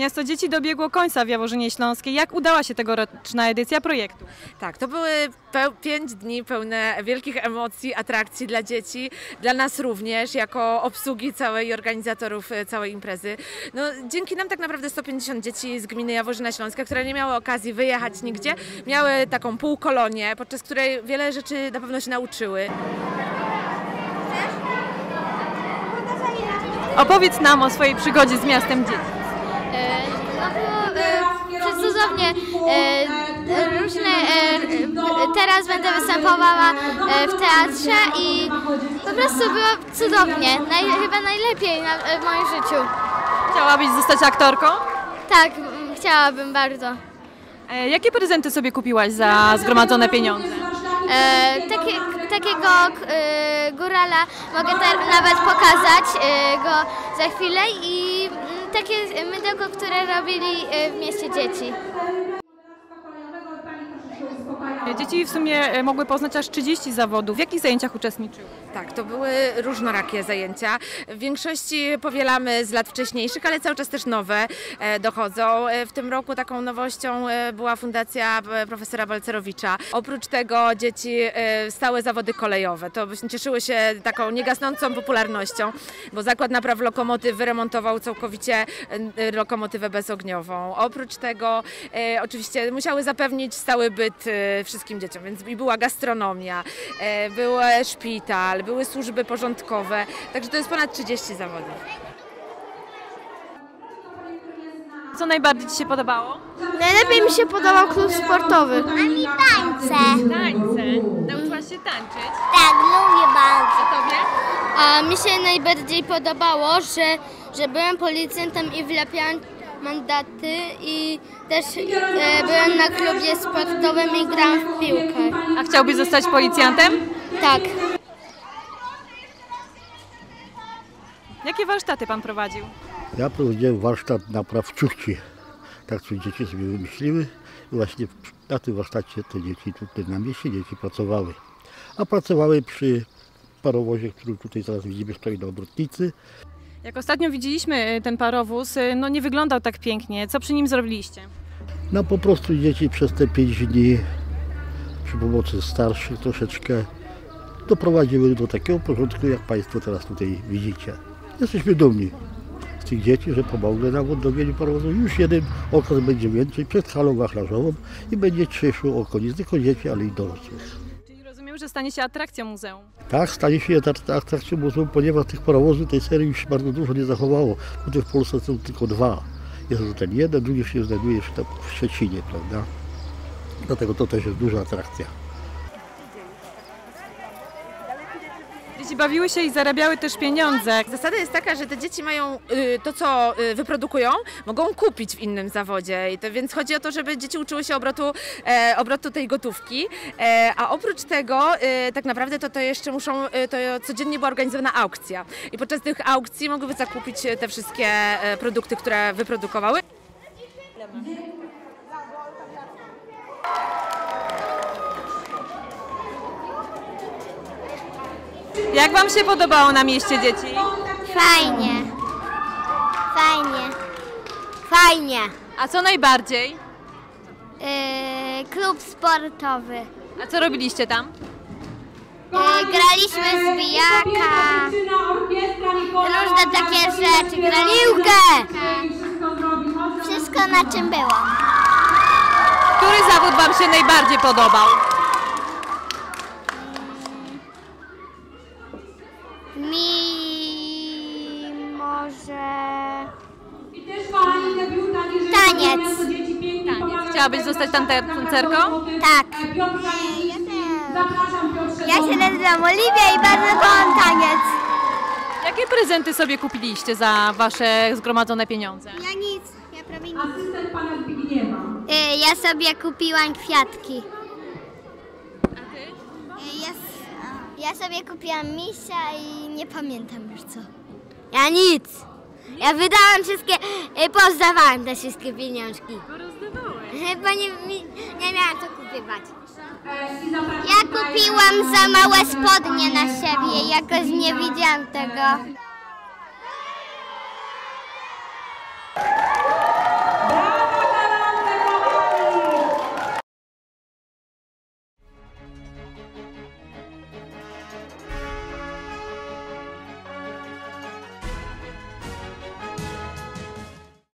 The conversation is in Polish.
Miasto Dzieci dobiegło końca w Jaworzynie Śląskiej. Jak udała się tegoroczna edycja projektu? Tak, to były pięć dni pełne wielkich emocji, atrakcji dla dzieci, dla nas również, jako obsługi całej organizatorów e, całej imprezy. No, dzięki nam tak naprawdę 150 dzieci z gminy Jaworzyna Śląska, które nie miały okazji wyjechać nigdzie, miały taką półkolonię, podczas której wiele rzeczy na pewno się nauczyły. Opowiedz nam o swojej przygodzie z miastem dzieci. E, No było e. E, różne, e, teraz będę występowała w teatrze i po prostu było cudownie. Naj, chyba najlepiej na, w moim życiu. Chciałabyś zostać aktorką? Tak, chciałabym bardzo. E, jakie prezenty sobie kupiłaś za zgromadzone pieniądze? E, takie, takiego e, górala mogę nawet pokazać e, go za chwilę i takie mydełko, które robili e, w mieście dzieci. E, Dzieci w sumie e, mogły poznać aż 30 zawodów. W jakich zajęciach uczestniczyły? Tak, to były różnorakie zajęcia. W większości powielamy z lat wcześniejszych, ale cały czas też nowe e, dochodzą. W tym roku taką nowością była fundacja profesora Balcerowicza. Oprócz tego dzieci stałe zawody kolejowe. To cieszyły się taką niegasnącą popularnością, bo Zakład Napraw Lokomotyw wyremontował całkowicie lokomotywę bezogniową. Oprócz tego oczywiście musiały zapewnić stały byt wszystkim dzieciom, więc i była gastronomia, e, był szpital, były służby porządkowe, także to jest ponad 30 zawodów. Co najbardziej Ci się podobało? Najlepiej mi się podobał klub sportowy. Ani tańce. Tańce. Nauczyłaś się tańczyć? Tak, lubię bardzo. A Tobie? A mi się najbardziej podobało, że, że byłem policjantem i wlepiałem mandaty i też e, byłem na klubie sportowym i grałem w piłkę. A chciałbyś zostać policjantem? Tak. Jakie warsztaty Pan prowadził? Ja prowadziłem warsztat napraw ciuchci. Tak co dzieci sobie wymyśliły. I właśnie na tym warsztacie te dzieci tutaj na mieście dzieci pracowały. A pracowały przy parowozie, który tutaj teraz widzimy stoi na obrotnicy. Jak ostatnio widzieliśmy e, ten parowóz, e, no nie wyglądał tak pięknie. Co przy nim zrobiliście? No po prostu dzieci przez te pięć dni przy pomocy starszych troszeczkę doprowadziły do takiego porządku, jak Państwo teraz tutaj widzicie. Jesteśmy dumni z tych dzieci, że pomogły nam w odnowieniu parowozu. Już jeden okres będzie więcej przed halą wachlarzową i będzie trzeszło oko nie tylko dzieci, ale i dorosłych. Że stanie się atrakcją muzeum. Tak, stanie się atrak- atrakcją muzeum, ponieważ tych parowozów tej serii już bardzo dużo nie zachowało. Tutaj w Polsce są tylko dwa. Jest ten jeden, drugi się znajduje w Szczecinie, prawda? Dlatego to też jest duża atrakcja. Dzieci bawiły się i zarabiały też pieniądze. Zasada jest taka, że te dzieci mają y, to, co y, wyprodukują, mogą kupić w innym zawodzie. Więc chodzi o to, żeby dzieci uczyły się obrotu, e, obrotu tej gotówki. E, a oprócz tego, e, tak naprawdę, to, to jeszcze muszą, to codziennie była organizowana aukcja. I podczas tych aukcji mogłyby zakupić te wszystkie e, produkty, które wyprodukowały. Jak Wam się podobało na mieście dzieci? Fajnie. Fajnie. Fajnie. A co najbardziej? Yy, klub sportowy. A co robiliście tam? Yy, graliśmy z bijaka. Różne takie rzeczy. Graliśmy. Wszystko na czym było. Który zawód Wam się najbardziej podobał? Może Taniec. taniec. Chciałabyś zostać tancerką? Tak. Ja się nazywam Oliwia i bardzo kocham taniec. Jakie prezenty sobie kupiliście za Wasze zgromadzone pieniądze? Ja nic, ja prawie nic. Asystent pana Zbigniewa. Y, Ja sobie kupiłam kwiatki. Ja, ja sobie kupiłam misia i nie pamiętam już co. Ja nic. Ja wydałam wszystkie, y, pozdawałam te wszystkie pieniążki. Bo nie, mi- nie miałam co kupywać. E, Ja kupiłam e, za małe spodnie na siebie, jakoś nie widziałam tego.